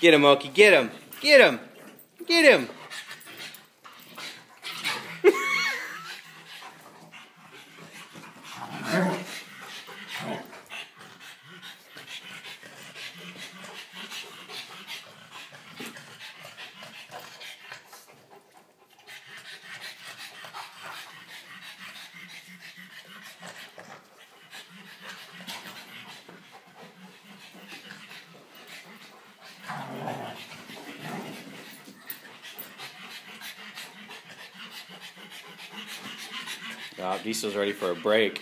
Get him, Okie. Get him. Get him. Get him. Uh, Diesel's ready for a break.